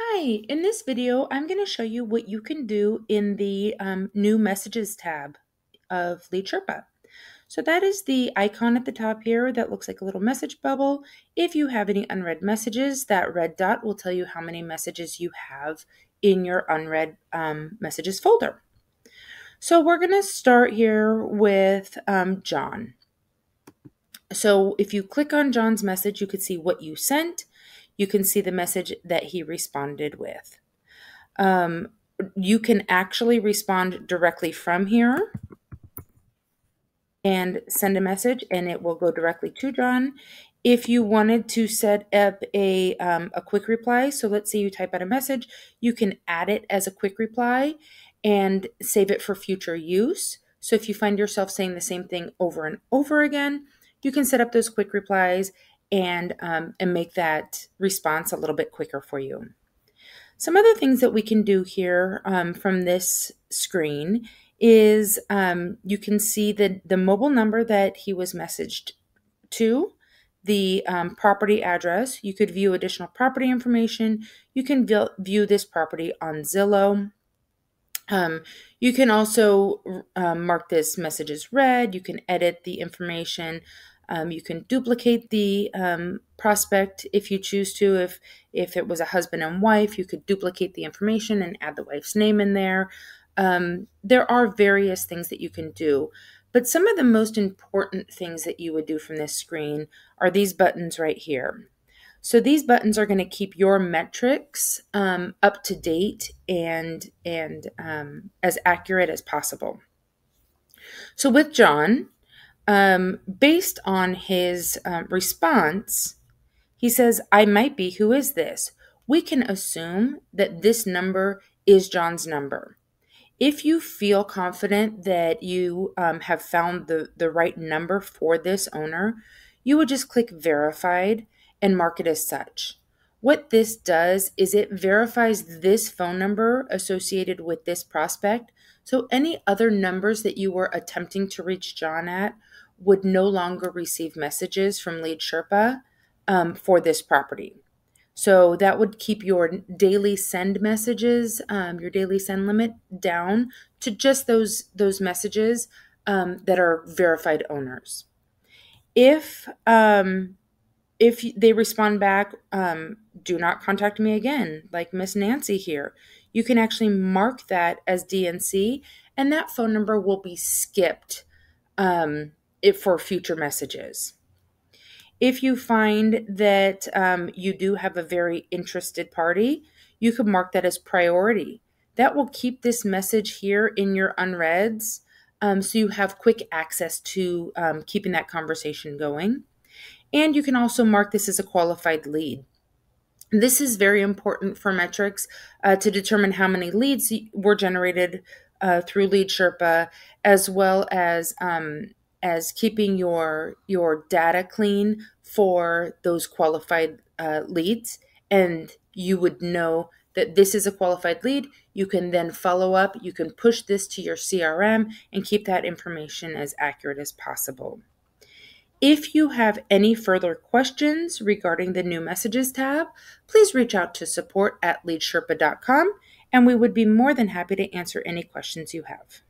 Hi, in this video, I'm going to show you what you can do in the um, new messages tab of Lead Sherpa. So that is the icon at the top here that looks like a little message bubble. If you have any unread messages, that red dot will tell you how many messages you have in your unread um, messages folder. So we're going to start here with um, John. So if you click on John's message, you could see what you sent. You can see the message that he responded with. Um, you can actually respond directly from here and send a message and it will go directly to John. If you wanted to set up a, um, a quick reply, so let's say you type out a message, you can add it as a quick reply and save it for future use. So if you find yourself saying the same thing over and over again, you can set up those quick replies and, um, and make that response a little bit quicker for you. Some other things that we can do here um, from this screen is um, you can see the, the mobile number that he was messaged to, the um, property address. You could view additional property information. You can view this property on Zillow. Um, you can also um, mark this message as read. You can edit the information. Um, you can duplicate the um, prospect if you choose to. If if it was a husband and wife, you could duplicate the information and add the wife's name in there. Um, there are various things that you can do, but some of the most important things that you would do from this screen are these buttons right here. So these buttons are going to keep your metrics um, up to date and and um, as accurate as possible. So with John, um, based on his uh, response, he says, I might be. Who is this? We can assume that this number is John's number. If you feel confident that you um, have found the, the right number for this owner, you would just click verified and mark it as such. What this does is it verifies this phone number associated with this prospect. So any other numbers that you were attempting to reach John at would no longer receive messages from Lead Sherpa um, for this property. So that would keep your daily send messages, um, your daily send limit down to just those those messages um, that are verified owners. If um, if they respond back, um, do not contact me again, like Miss Nancy here, you can actually mark that as DNC, and that phone number will be skipped um, it for future messages. If you find that um, you do have a very interested party, you could mark that as priority. That will keep this message here in your unreads um, so you have quick access to um, keeping that conversation going. And you can also mark this as a qualified lead. This is very important for metrics uh, to determine how many leads were generated uh, through Lead Sherpa, as well as um, as keeping your your data clean for those qualified uh, leads. And you would know that this is a qualified lead. You can then follow up. You can push this to your crm and keep that information as accurate as possible. If you have any further questions regarding the new messages tab please reach out to support at leadsherpa.com and we would be more than happy to answer any questions you have